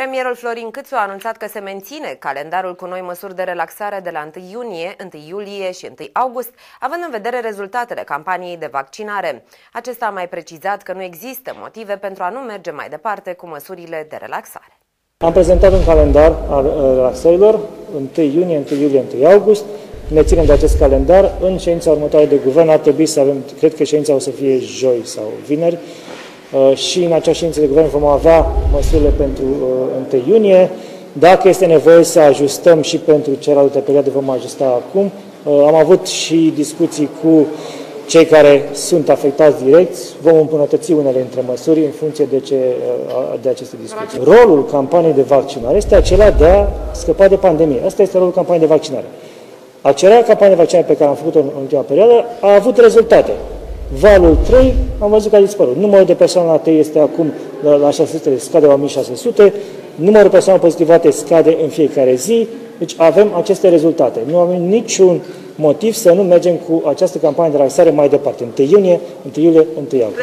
Premierul Florin Câțu a anunțat că se menține calendarul cu noi măsuri de relaxare de la 1 iunie, 1 iulie și 1 august, având în vedere rezultatele campaniei de vaccinare. Acesta a mai precizat că nu există motive pentru a nu merge mai departe cu măsurile de relaxare. Am prezentat un calendar al relaxărilor, 1 iunie, 1 iulie, 1 august. Ne ținem de acest calendar. În ședința următoare de guvern ar trebui să avem, cred că ședința o să fie joi sau vineri, Uh, și în acea ședință de guvern vom avea măsurile pentru 1 uh, iunie. Dacă este nevoie să ajustăm și pentru celelalte perioade, vom ajusta acum. Uh, am avut și discuții cu cei care sunt afectați direct, vom îmbunătăți unele dintre măsuri în funcție de, ce, de aceste discuții. Rolul campaniei de vaccinare este acela de a scăpa de pandemie. Asta este rolul campaniei de vaccinare. Acelea campanie de vaccinare pe care am făcut-o în ultima perioadă a avut rezultate. Valul 3 am văzut că a dispărut. Numărul de persoane la 3 este acum la, la 600, scade la 1600, numărul persoanelor pozitivate scade în fiecare zi, deci avem aceste rezultate. Nu avem niciun motiv să nu mergem cu această campanie de relaxare mai departe, 1 iunie, 1 iulie, 1 august.